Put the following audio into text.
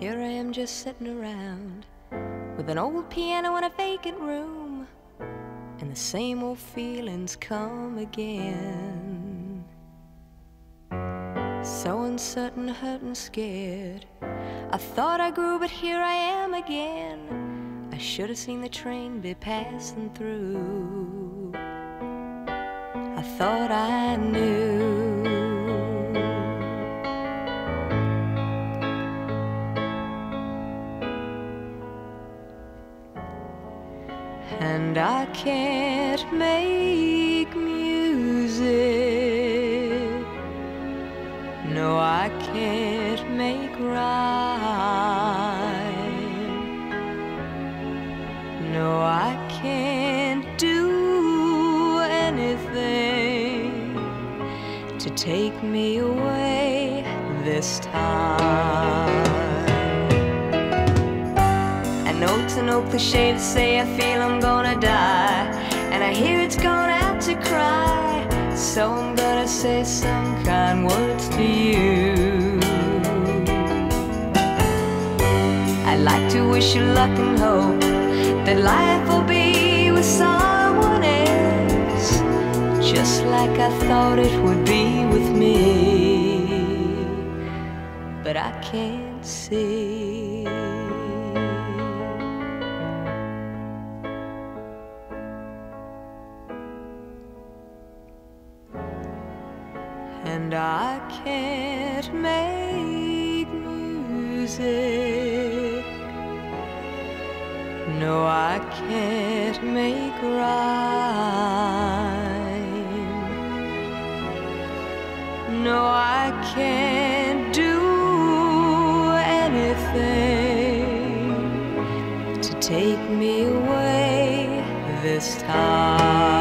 Here I am just sitting around with an old piano in a vacant room, and the same old feelings come again. So uncertain, hurt, and scared. I thought I grew, but here I am again. I should have seen the train be passing through. I thought I knew. And I can't make music. No, I can't make rhyme. No, I can't do anything to take me away this time. Know it's an old cliche to say I feel I'm gonna die, and I hear it's gone out to cry. So I'm gonna say some kind words to you. I'd like to wish you luck and hope that life will be with someone else, just like I thought it would be with me. But I can't see. And I can't make music. No, I can't make rhyme. No, I can't do anything to take me away this time.